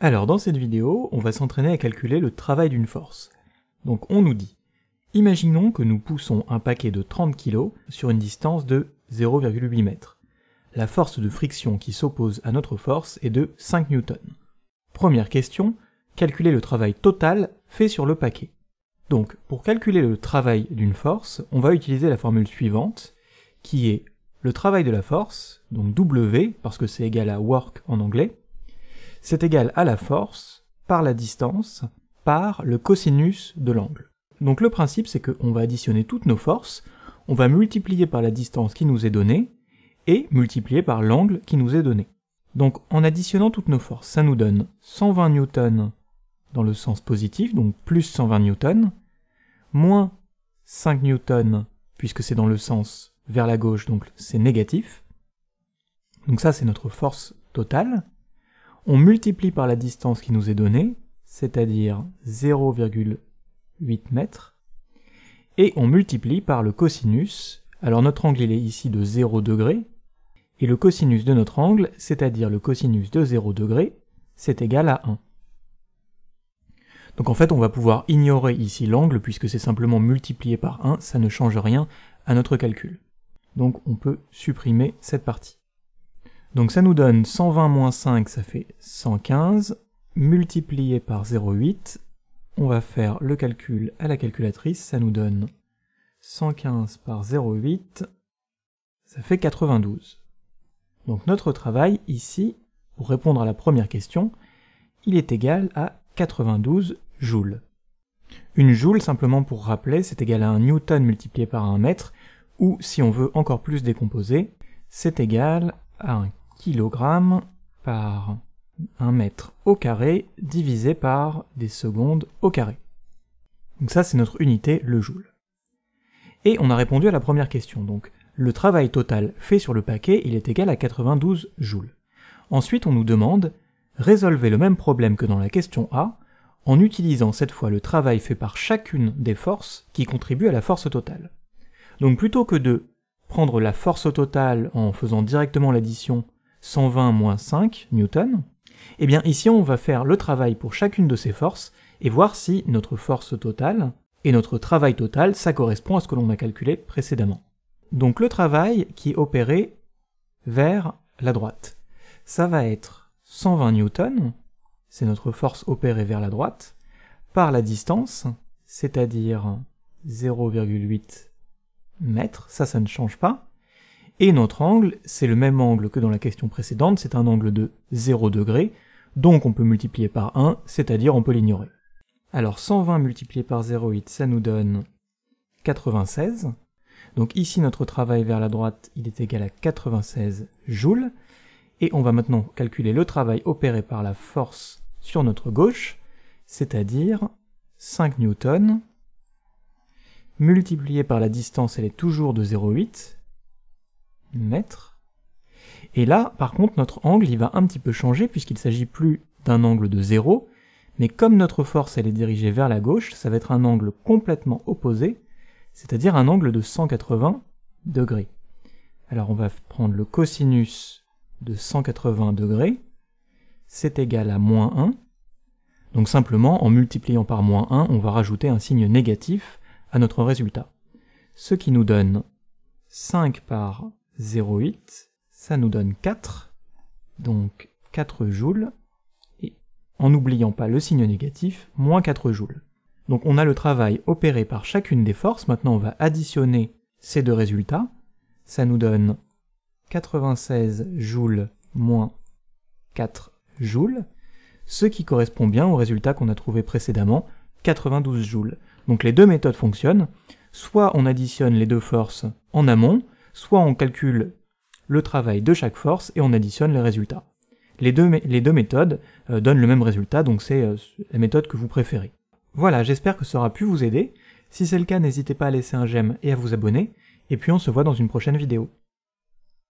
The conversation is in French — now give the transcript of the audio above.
Alors dans cette vidéo, on va s'entraîner à calculer le travail d'une force. Donc on nous dit, imaginons que nous poussons un paquet de 30 kg sur une distance de 0,8 m. La force de friction qui s'oppose à notre force est de 5 N. Première question, calculer le travail total fait sur le paquet. Donc pour calculer le travail d'une force, on va utiliser la formule suivante, qui est le travail de la force, donc W, parce que c'est égal à work en anglais, c'est égal à la force par la distance par le cosinus de l'angle. Donc le principe c'est qu'on va additionner toutes nos forces, on va multiplier par la distance qui nous est donnée, et multiplier par l'angle qui nous est donné. Donc en additionnant toutes nos forces, ça nous donne 120 newtons dans le sens positif, donc plus 120 newtons, moins 5 newtons, puisque c'est dans le sens vers la gauche, donc c'est négatif. Donc ça c'est notre force totale on multiplie par la distance qui nous est donnée, c'est-à-dire 0,8 mètres, et on multiplie par le cosinus, alors notre angle il est ici de 0 degré, et le cosinus de notre angle, c'est-à-dire le cosinus de 0 degré, c'est égal à 1. Donc en fait on va pouvoir ignorer ici l'angle puisque c'est simplement multiplié par 1, ça ne change rien à notre calcul. Donc on peut supprimer cette partie. Donc ça nous donne 120 moins 5, ça fait 115, multiplié par 0,8. On va faire le calcul à la calculatrice, ça nous donne 115 par 0,8, ça fait 92. Donc notre travail ici, pour répondre à la première question, il est égal à 92 joules. Une joule, simplement pour rappeler, c'est égal à un newton multiplié par un mètre, ou si on veut encore plus décomposer, c'est égal à un kg par 1 mètre au carré divisé par des secondes au carré. Donc ça c'est notre unité, le joule. Et on a répondu à la première question, donc le travail total fait sur le paquet, il est égal à 92 joules. Ensuite on nous demande, résolvez le même problème que dans la question A, en utilisant cette fois le travail fait par chacune des forces qui contribuent à la force totale. Donc plutôt que de prendre la force totale en faisant directement l'addition 120 moins 5 newtons, eh bien ici on va faire le travail pour chacune de ces forces et voir si notre force totale et notre travail total, ça correspond à ce que l'on a calculé précédemment. Donc le travail qui est opéré vers la droite, ça va être 120 newtons, c'est notre force opérée vers la droite, par la distance, c'est-à-dire 0,8 mètres, ça ça ne change pas, et notre angle, c'est le même angle que dans la question précédente, c'est un angle de 0 degré, donc on peut multiplier par 1, c'est-à-dire on peut l'ignorer. Alors 120 multiplié par 0,8, ça nous donne 96. Donc ici notre travail vers la droite, il est égal à 96 joules. Et on va maintenant calculer le travail opéré par la force sur notre gauche, c'est-à-dire 5 newtons, multiplié par la distance, elle est toujours de 0,8, mètres. Et là, par contre, notre angle, il va un petit peu changer puisqu'il s'agit plus d'un angle de 0, mais comme notre force, elle est dirigée vers la gauche, ça va être un angle complètement opposé, c'est-à-dire un angle de 180 degrés. Alors on va prendre le cosinus de 180 degrés, c'est égal à moins 1. Donc simplement, en multipliant par moins 1, on va rajouter un signe négatif à notre résultat. Ce qui nous donne 5 par 0,8, ça nous donne 4, donc 4 joules, et en n'oubliant pas le signe négatif, moins 4 joules. Donc on a le travail opéré par chacune des forces, maintenant on va additionner ces deux résultats, ça nous donne 96 joules moins 4 joules, ce qui correspond bien au résultat qu'on a trouvé précédemment, 92 joules. Donc les deux méthodes fonctionnent, soit on additionne les deux forces en amont, soit on calcule le travail de chaque force et on additionne les résultats. Les deux, méthodes euh, donnent le même résultat, donc c'est euh, la méthode que vous préférez. Voilà, j'espère que ça aura pu vous aider. Si c'est le cas, n'hésitez pas à laisser un j'aime et à vous abonner, et puis on se voit dans une prochaine vidéo.